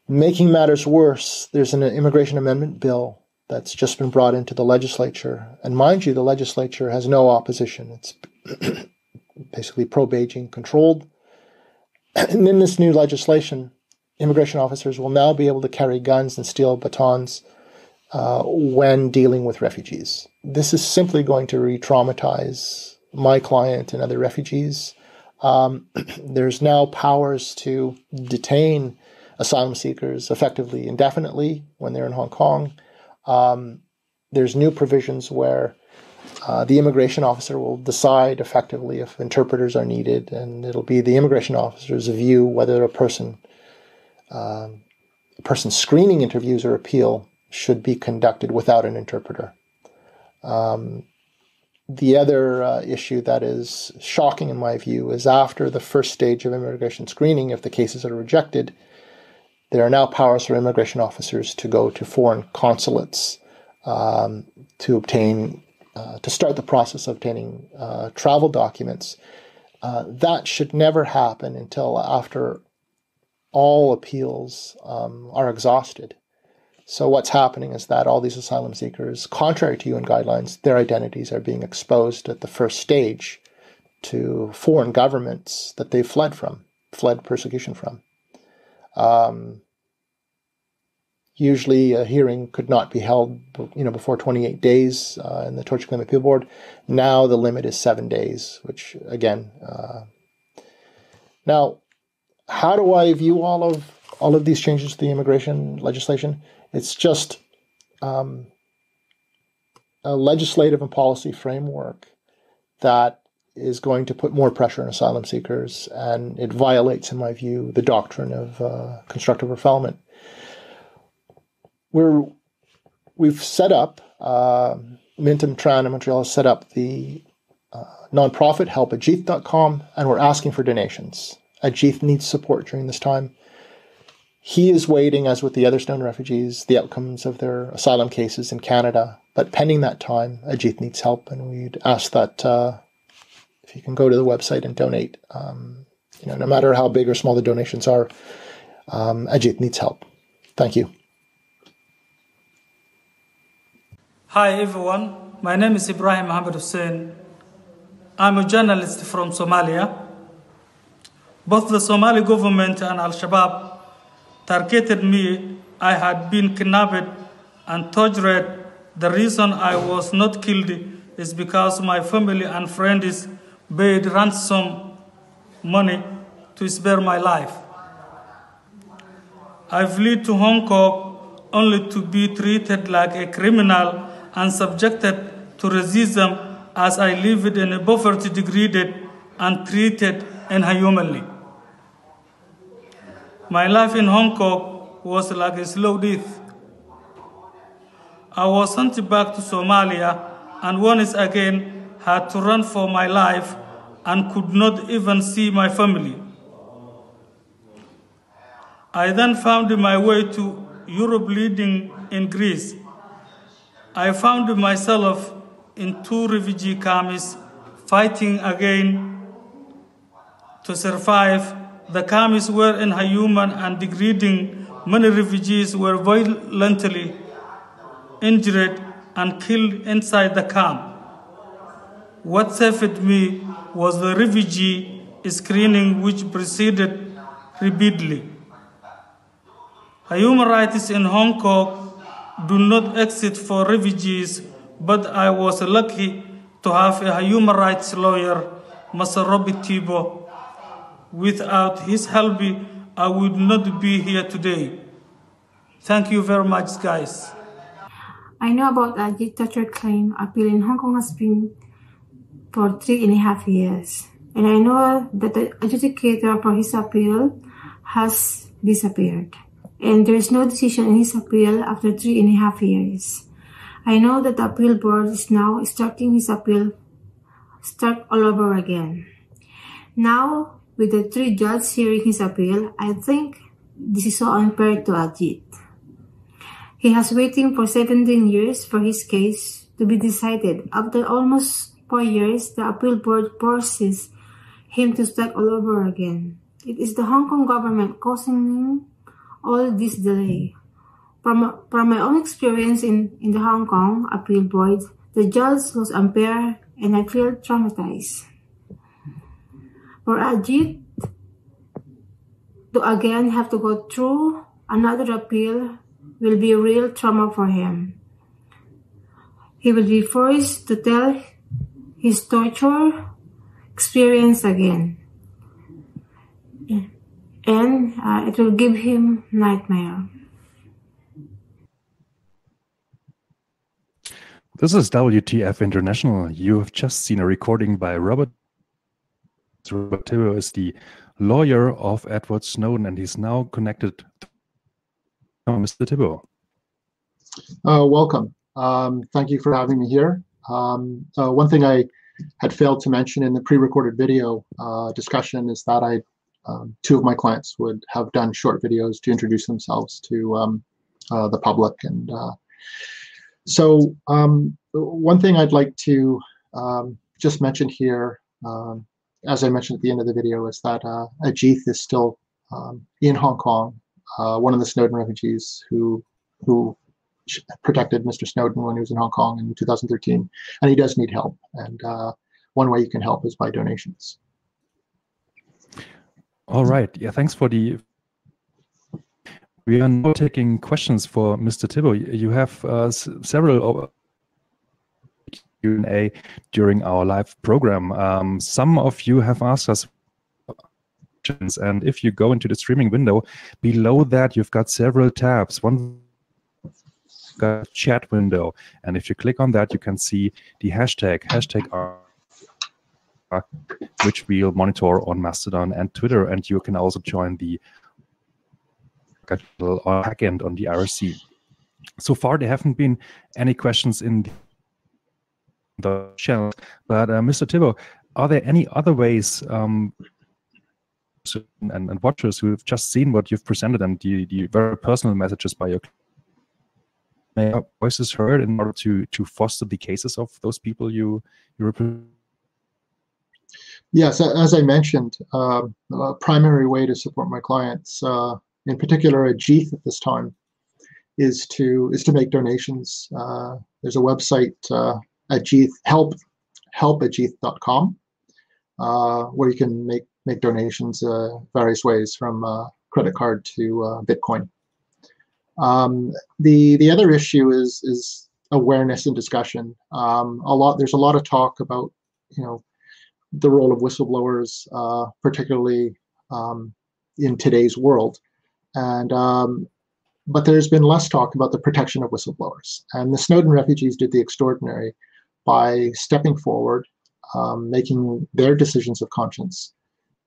Making matters worse, there's an immigration amendment bill that's just been brought into the legislature. And mind you, the legislature has no opposition. It's (clears throat) basically pro Beijing controlled. (clears throat) And in this new legislation, immigration officers will now be able to carry guns and steel batons uh, when dealing with refugees. This is simply going to re traumatize my client and other refugees. Um, (clears throat) there's now powers to detain asylum seekers effectively indefinitely when they're in Hong Kong. Um, there's new provisions where uh, the immigration officer will decide effectively if interpreters are needed, and it'll be the immigration officer's view whether a person, um, a person screening interviews or appeal should be conducted without an interpreter. Um, the other uh, issue that is shocking in my view is after the first stage of immigration screening, if the cases are rejected, there are now powers for immigration officers to go to foreign consulates um, to obtain, uh, to start the process of obtaining uh, travel documents. Uh, that should never happen until after all appeals um, are exhausted. So what's happening is that all these asylum seekers, contrary to UN guidelines, their identities are being exposed at the first stage to foreign governments that they fled from, fled persecution from. Um, usually, a hearing could not be held, you know, before 28 days uh, in the Torture Claim Appeal Board. Now the limit is seven days, which again. Uh, now, how do I view all of all of these changes to the immigration legislation? It's just um, a legislative and policy framework that is going to put more pressure on asylum seekers, and it violates, in my view, the doctrine of uh, constructive refoulement. We're we've set up uh, Mintam Tran in Montreal has set up the uh, nonprofit, help ajith.com, and we're asking for donations. Ajith needs support during this time. He is waiting, as with the other stone refugees, the outcomes of their asylum cases in Canada. But pending that time, Ajith needs help, and we'd ask that uh, if you can go to the website and donate. Um, you know, no matter how big or small the donations are, um, Ajith needs help. Thank you. Hi everyone, my name is Ibrahim Mohammed Hussein. I'm a journalist from Somalia. Both the Somali government and Al Shabaab targeted me. I had been kidnapped and tortured. The reason I was not killed is because my family and friends paid ransom money to spare my life. I fled to Hong Kong only to be treated like a criminal and subjected to racism as I lived in a poverty degraded and treated inhumanly. My life in Hong Kong was like a slow death. I was sent back to Somalia and once again had to run for my life and could not even see my family. I then found my way to Europe leading in Greece. I found myself in two refugee camps fighting again to survive. The camps were inhuman and degrading. Many refugees were violently injured and killed inside the camp. What saved me was the refugee screening which proceeded repeatedly. Human rights in Hong Kong do not exist for refugees, but I was lucky to have a human rights lawyer, Mr. Robert Tibbo. Without his help, I would not be here today. Thank you very much, guys. I know about the dictator claim appeal in Hong Kong has been for three and a half years. And I know that the adjudicator for his appeal has disappeared and there is no decision in his appeal after three and a half years. I know that the appeal board is now starting his appeal, start all over again. Now, with the three judges hearing his appeal, I think this is so unfair to Ajith. He has waiting for 17 years for his case to be decided. After almost four years, the appeal board forces him to start all over again. It is the Hong Kong government causing him all this delay. From, from my own experience in, in the Hong Kong appeal board, the judge was unfair and I feel traumatized. For Ajith to again have to go through another appeal will be a real trauma for him. He will be forced to tell his torture experience again and uh, it will give him nightmare. This is WTF International. You have just seen a recording by Robert. Robert Tibbo is the lawyer of Edward Snowden, and he's now connected. Oh, Mr. Tibbo. Uh, welcome. Um, thank you for having me here. Um, uh, one thing I had failed to mention in the pre-recorded video uh, discussion is that I um, two of my clients would have done short videos to introduce themselves to um, uh, the public. And uh, so um, one thing I'd like to um, just mention here, um, as I mentioned at the end of the video, is that uh, Ajith is still um, in Hong Kong, uh, one of the Snowden refugees who who protected Mr. Snowden when he was in Hong Kong in 2013, and he does need help. And uh, one way you can help is by donations. All right. Yeah, thanks for the. We are now taking questions for Mr. Tibbo. You have uh, several Q&A during our live program. Um, some of you have asked us questions, and if you go into the streaming window, below that you've got several tabs. One chat window, and if you click on that, you can see the hashtag hashtag which we'll monitor on Mastodon and Twitter. And you can also join the backend on the IRC. So far, there haven't been any questions in the channel. But uh, Mr. Tibbo, are there any other ways um, and, and, watchers who have just seen what you've presented and the, the very personal messages by your voices heard in order to to foster the cases of those people you you represent? Yes, as I mentioned, uh, a primary way to support my clients, uh, in particular Ajith at this time, is to is to make donations. Uh, there's a website uh, Ajith, help help ajith.com, uh, where you can make make donations uh, various ways from uh, credit card to Bitcoin. Um, the the other issue is is awareness and discussion. Um, a lot there's a lot of talk about you know the role of whistleblowers, uh, particularly um, in today's world, and um, but there's been less talk about the protection of whistleblowers. And the Snowden refugees did the extraordinary by stepping forward, um, making their decisions of conscience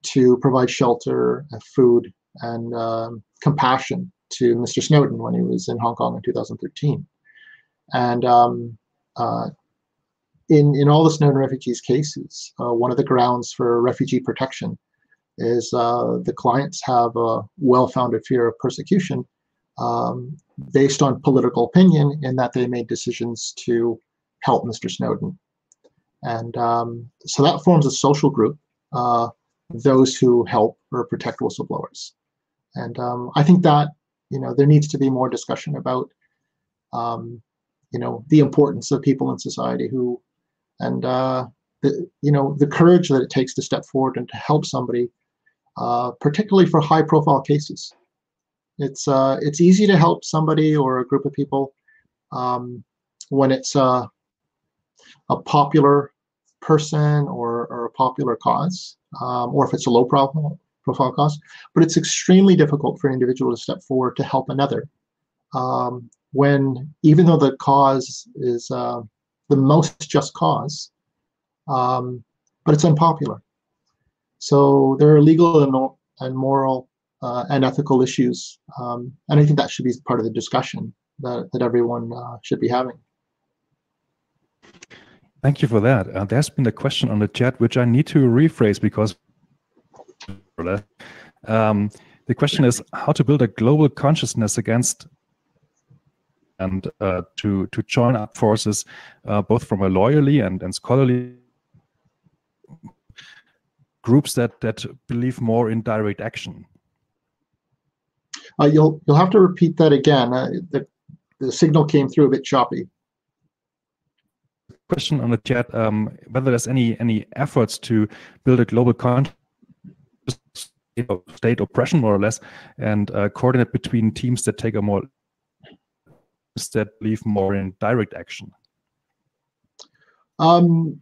to provide shelter, and food, and um, compassion to Mr. Snowden when he was in Hong Kong in 2013. And um, uh, in, in all the Snowden refugees cases, uh, one of the grounds for refugee protection is uh, the clients have a well-founded fear of persecution um, based on political opinion in that they made decisions to help Mr. Snowden. And um, so that forms a social group, uh, those who help or protect whistleblowers. And um, I think that, you know, there needs to be more discussion about, um, you know, the importance of people in society who, and, uh, the, you know, the courage that it takes to step forward and to help somebody, uh, particularly for high profile cases. It's, uh, it's easy to help somebody or a group of people um, when it's uh, a popular person or, or a popular cause, um, or if it's a low profile, profile cause. But it's extremely difficult for an individual to step forward to help another um, when, even though the cause is uh, the most just cause, um, but it's unpopular. So there are legal and, and moral uh, and ethical issues, um, and I think that should be part of the discussion that, that everyone uh, should be having. Thank you for that. Uh, there's been a question on the chat which I need to rephrase because um, the question is how to build a global consciousness against and uh, to to join up forces uh, both from a lawyerly and, and scholarly groups that that believe more in direct action. Uh, you'll you'll have to repeat that again. Uh, the, the signal came through a bit choppy question on the chat um, whether there's any any efforts to build a global conscious state oppression more or less and uh, coordinate between teams that take a more that believe more in direct action um,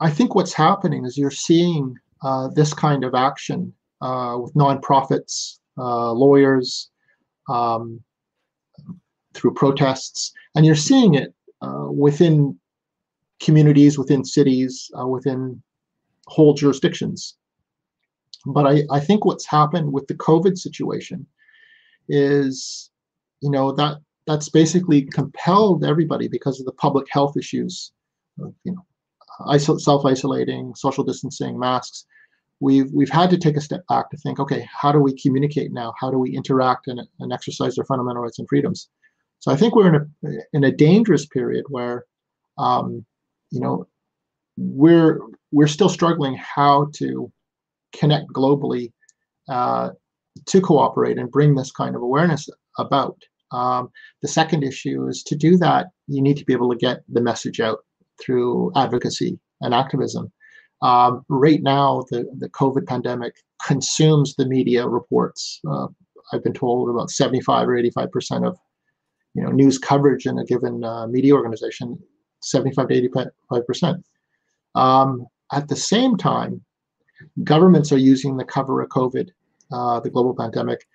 i think what's happening is you're seeing uh, this kind of action uh, with nonprofits uh, lawyers um, through protests and you're seeing it uh, within communities, within cities, uh, within whole jurisdictions. But I, I think what's happened with the COVID situation is, you know, that that's basically compelled everybody because of the public health issues, you know, self-isolating, social distancing, masks. We've we've had to take a step back to think, okay, how do we communicate now? How do we interact and, and exercise our fundamental rights and freedoms? So I think we're in a in a dangerous period where um, you know, we're we're still struggling how to connect globally uh, to cooperate and bring this kind of awareness about. Um, the second issue is to do that, you need to be able to get the message out through advocacy and activism. Um, right now, the, the COVID pandemic consumes the media reports. Uh, I've been told about 75 or 85 percent of you know news coverage in a given uh, media organization 75 to 85 percent. Um, at the same time, governments are using the cover of COVID, uh, the global pandemic,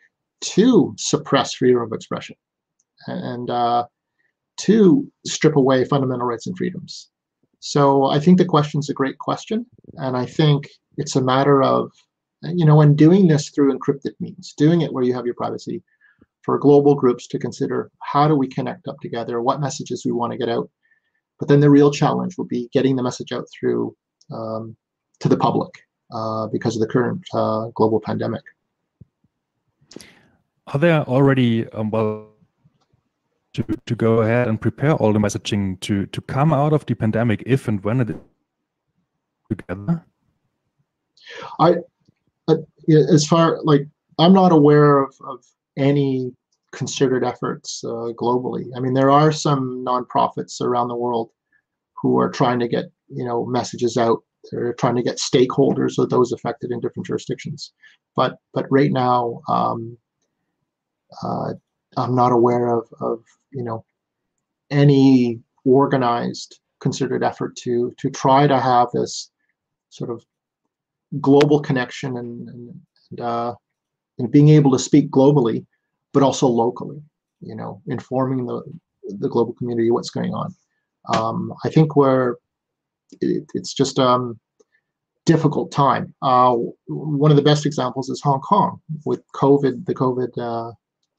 to suppress freedom of expression and uh, to strip away fundamental rights and freedoms. So I think the question is a great question, and I think it's a matter of, you know, when doing this through encrypted means, doing it where you have your privacy, for global groups to consider how do we connect up together, what messages we want to get out, but then the real challenge will be getting the message out through um, to the public uh, because of the current uh, global pandemic. Are there already um, well to to go ahead and prepare all the messaging to to come out of the pandemic if and when it together? I, uh, as far like I'm not aware of, of any concerted efforts uh, globally. I mean, there are some nonprofits around the world who are trying to get you know messages out. They're trying to get stakeholders of those affected in different jurisdictions. But but right now, um, uh, I'm not aware of of you know any organized concerted effort to to try to have this sort of global connection and, and, uh, and being able to speak globally, but also locally, you know, informing the, the global community what's going on. Um, I think we're, it, it's just um, difficult time. Uh, one of the best examples is Hong Kong with COVID, the COVID uh,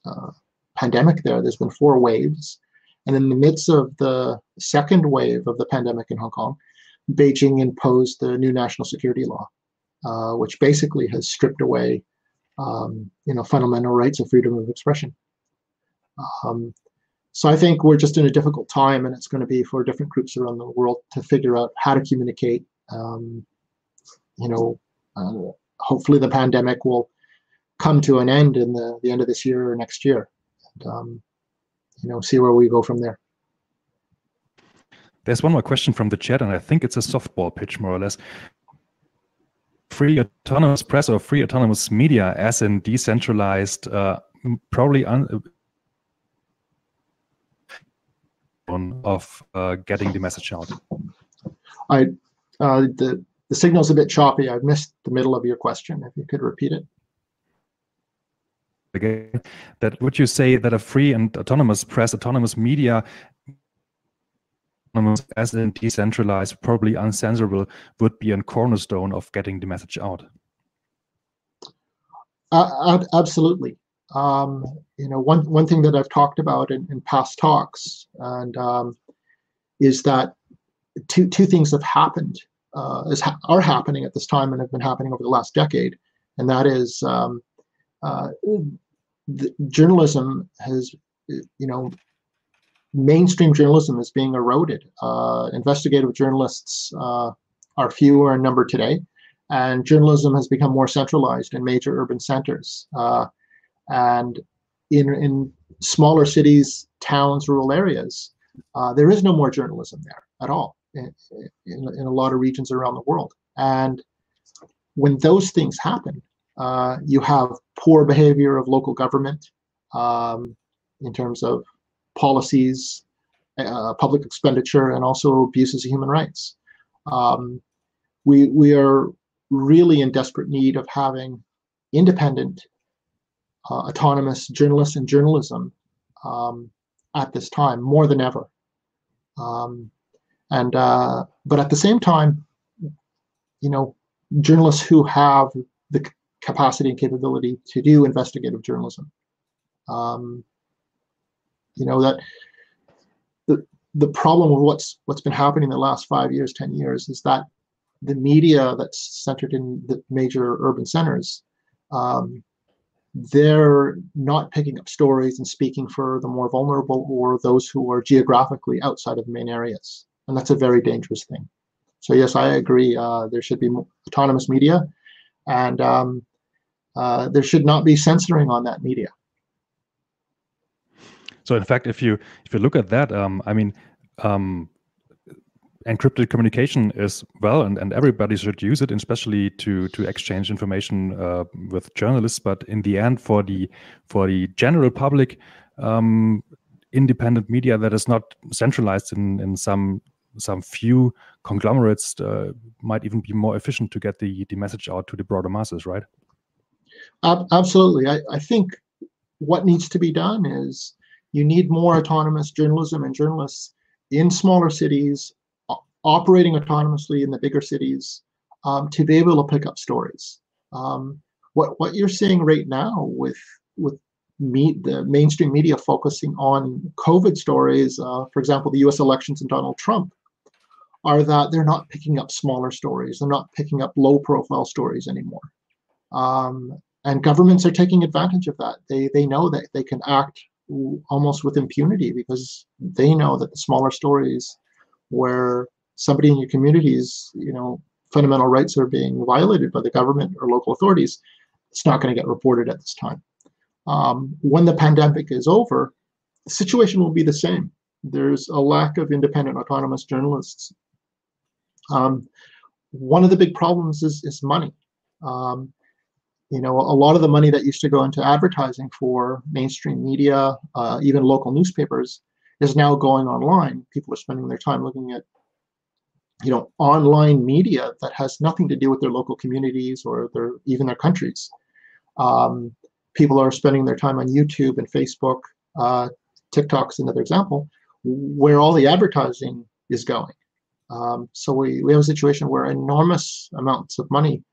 uh, pandemic there. There's been four waves. And in the midst of the second wave of the pandemic in Hong Kong, Beijing imposed the new national security law, uh, which basically has stripped away um, you know, fundamental rights of freedom of expression. Um, so I think we're just in a difficult time, and it's going to be for different groups around the world to figure out how to communicate. Um, you know, uh, hopefully the pandemic will come to an end in the, the end of this year or next year. And, um, you know, see where we go from there. There's one more question from the chat, and I think it's a softball pitch, more or less free autonomous press or free autonomous media as in decentralized, uh, probably un- of uh, getting the message out. I uh, the the signal's a bit choppy. I've missed the middle of your question. If you could repeat it. Again, that would you say that a free and autonomous press, autonomous media as in decentralized, probably uncensorable, would be a cornerstone of getting the message out. Uh, absolutely. Um, you know, one one thing that I've talked about in, in past talks and um, is that two two things have happened uh, is ha are happening at this time and have been happening over the last decade, and that is um, uh, journalism has you know mainstream journalism is being eroded. Uh, investigative journalists uh, are fewer in number today, and journalism has become more centralized in major urban centers. Uh, and in, in smaller cities, towns, rural areas, uh, there is no more journalism there at all in, in, in, a lot of regions around the world. And when those things happen, uh, you have poor behavior of local government um, in terms of policies, uh, public expenditure, and also abuses of human rights. Um, we, we are really in desperate need of having independent, uh, autonomous journalists and journalism um, at this time more than ever. Um, and uh, but at the same time, you know, journalists who have the capacity and capability to do investigative journalism. Um, you know that the the problem with what's what's been happening in the last five years, ten years, is that the media that's centered in the major urban centers, um, they're not picking up stories and speaking for the more vulnerable or those who are geographically outside of the main areas, and that's a very dangerous thing. So yes, I agree. Uh, there should be autonomous media, and um, uh, there should not be censoring on that media. So in fact, if you if you look at that, um, I mean, um, encrypted communication is well, and, and everybody should use it, especially to to exchange information uh, with journalists. But in the end, for the for the general public, um, independent media that is not centralized in in some some few conglomerates uh, might even be more efficient to get the the message out to the broader masses, right? Absolutely, I, I think what needs to be done is you need more autonomous journalism and journalists in smaller cities, operating autonomously in the bigger cities, um, to be able to pick up stories. Um, what what you're seeing right now with with meet the mainstream media focusing on COVID stories, uh, for example, the U.S. elections and Donald Trump, are that they're not picking up smaller stories. They're not picking up low-profile stories anymore. Um, and governments are taking advantage of that. They they know that they can act almost with impunity because they know that the smaller stories where somebody in your community's you know fundamental rights are being violated by the government or local authorities, it's not going to get reported at this time. Um, when the pandemic is over, the situation will be the same. There's a lack of independent autonomous journalists. Um, one of the big problems is, is money. Um, you know, a lot of the money that used to go into advertising for mainstream media, uh, even local newspapers, is now going online. People are spending their time looking at, you know, online media that has nothing to do with their local communities or their even their countries. Um, people are spending their time on YouTube and Facebook. Uh, TikTok's another example, where all the advertising is going. Um, so we, we have a situation where enormous amounts of money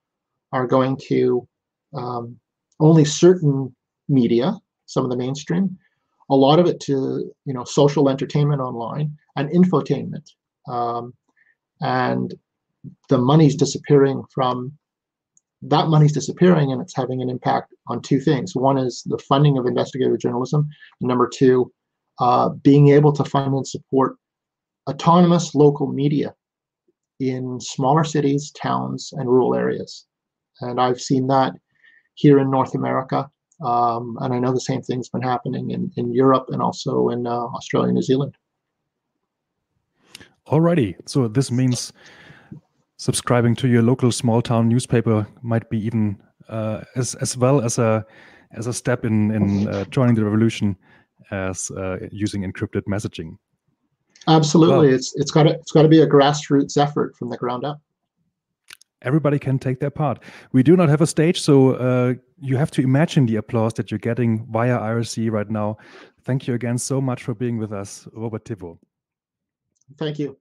are going to um, only certain media, some of the mainstream, a lot of it to you know social entertainment online and infotainment, um, and the money's disappearing from that money's disappearing and it's having an impact on two things. One is the funding of investigative journalism. Number two, uh, being able to fund and support autonomous local media in smaller cities, towns, and rural areas. And I've seen that here in North America. Um, and I know the same thing's been happening in, in Europe and also in uh, Australia and New Zealand. Alrighty. So this means subscribing to your local small town newspaper might be even uh, as as well as a as a step in in uh, joining the revolution as uh, using encrypted messaging. Absolutely, well, it's it's got to it's got to be a grassroots effort from the ground up everybody can take their part. We do not have a stage, so uh, you have to imagine the applause that you're getting via IRC right now. Thank you again so much for being with us, Robert Tibbo. Thank you.